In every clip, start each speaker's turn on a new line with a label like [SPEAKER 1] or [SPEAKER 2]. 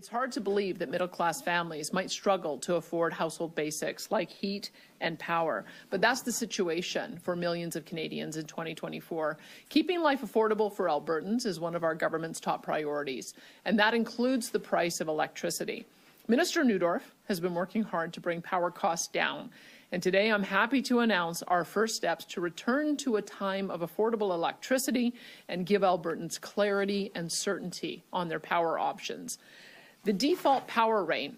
[SPEAKER 1] It's hard to believe that middle class families might struggle to afford household basics like heat and power, but that's the situation for millions of Canadians in 2024. Keeping life affordable for Albertans is one of our government's top priorities, and that includes the price of electricity. Minister Neudorf has been working hard to bring power costs down, and today I'm happy to announce our first steps to return to a time of affordable electricity and give Albertans clarity and certainty on their power options. The default power rate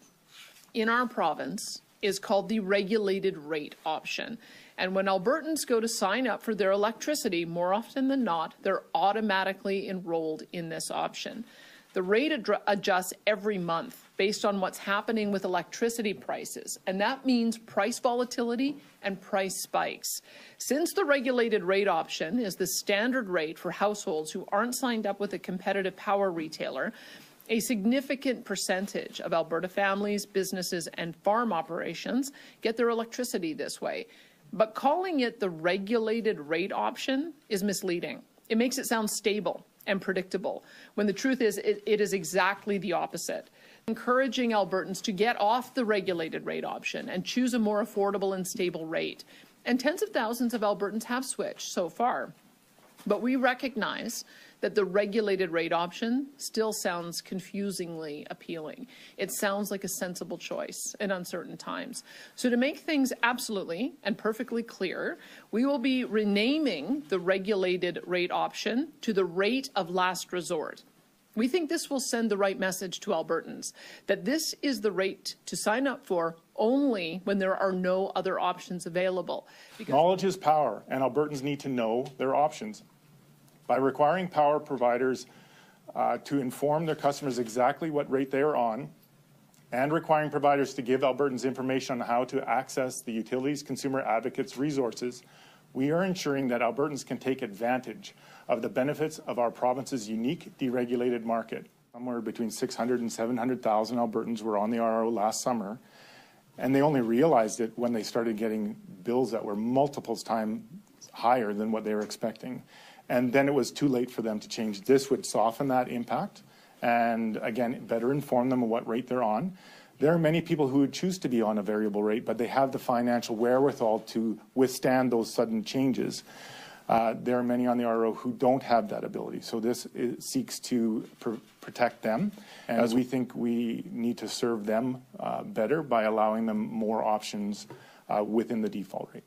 [SPEAKER 1] in our province is called the regulated rate option. And when Albertans go to sign up for their electricity, more often than not, they're automatically enrolled in this option. The rate ad adjusts every month based on what's happening with electricity prices, and that means price volatility and price spikes. Since the regulated rate option is the standard rate for households who aren't signed up with a competitive power retailer, a significant percentage of Alberta families, businesses, and farm operations get their electricity this way. But calling it the regulated rate option is misleading. It makes it sound stable and predictable, when the truth is it, it is exactly the opposite. Encouraging Albertans to get off the regulated rate option and choose a more affordable and stable rate. And tens of thousands of Albertans have switched so far. But we recognize that the regulated rate option still sounds confusingly appealing. It sounds like a sensible choice in uncertain times. So to make things absolutely and perfectly clear, we will be renaming the regulated rate option to the rate of last resort. We think this will send the right message to Albertans that this is the rate to sign up for only when there are no other options available.
[SPEAKER 2] Because Knowledge is power, and Albertans need to know their options by requiring power providers uh, to inform their customers exactly what rate they are on and requiring providers to give Albertans information on how to access the utilities consumer advocates resources, we are ensuring that Albertans can take advantage of the benefits of our province's unique deregulated market. Somewhere between 600 and 700,000 Albertans were on the RRO last summer, and they only realized it when they started getting bills that were multiples time higher than what they were expecting and then it was too late for them to change. This would soften that impact and, again, better inform them of what rate they're on. There are many people who would choose to be on a variable rate, but they have the financial wherewithal to withstand those sudden changes. Uh, there are many on the RRO who don't have that ability. So this is, seeks to pr protect them, as we think we need to serve them better by allowing them more options uh, within the default rate.